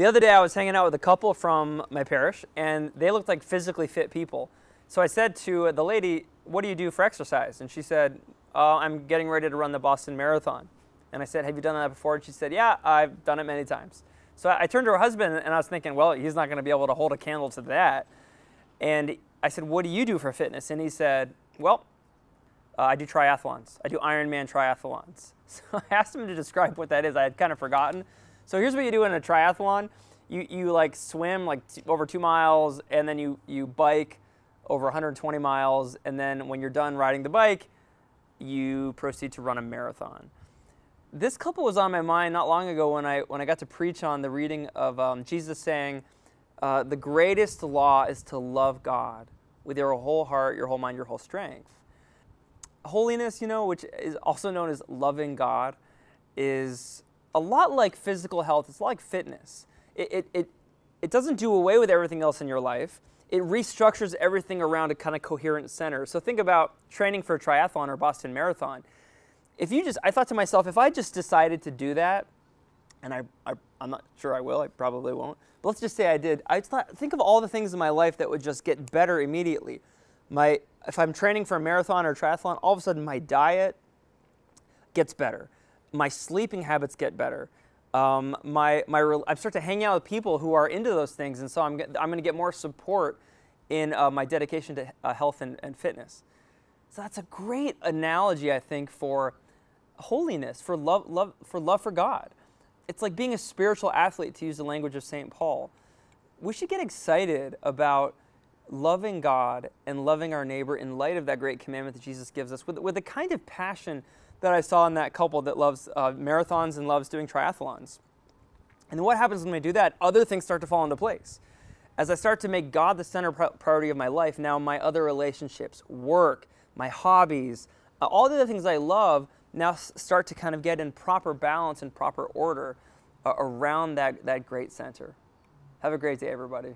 The other day I was hanging out with a couple from my parish, and they looked like physically fit people. So I said to the lady, What do you do for exercise? And she said, uh, I'm getting ready to run the Boston Marathon. And I said, Have you done that before? And she said, Yeah, I've done it many times. So I turned to her husband and I was thinking, Well, he's not going to be able to hold a candle to that. And I said, What do you do for fitness? And he said, Well, uh, I do triathlons. I do Ironman triathlons. So I asked him to describe what that is. I had kind of forgotten. So here's what you do in a triathlon. You, you like swim like over two miles and then you, you bike over 120 miles. And then when you're done riding the bike, you proceed to run a marathon. This couple was on my mind not long ago when I, when I got to preach on the reading of um, Jesus saying, uh, the greatest law is to love God with your whole heart, your whole mind, your whole strength. Holiness, you know, which is also known as loving God, is a lot like physical health. It's like fitness. It, it, it, it doesn't do away with everything else in your life. It restructures everything around a kind of coherent center. So think about training for a triathlon or Boston Marathon. If you just, I thought to myself, if I just decided to do that, and I, I I'm not sure I will, I probably won't, but let's just say I did. I thought, think of all the things in my life that would just get better immediately. My, if I'm training for a marathon or a triathlon, all of a sudden my diet gets better. My sleeping habits get better. Um, my, my, I start to hang out with people who are into those things, and so I'm, I'm going to get more support in uh, my dedication to uh, health and, and fitness. So that's a great analogy, I think, for holiness, for love, love, for love for God it's like being a spiritual athlete, to use the language of St. Paul. We should get excited about loving God and loving our neighbor in light of that great commandment that Jesus gives us with, with the kind of passion that I saw in that couple that loves uh, marathons and loves doing triathlons. And what happens when we do that? Other things start to fall into place. As I start to make God the center priority of my life, now my other relationships, work, my hobbies, uh, all the other things I love now start to kind of get in proper balance and proper order uh, around that, that great center. Have a great day, everybody.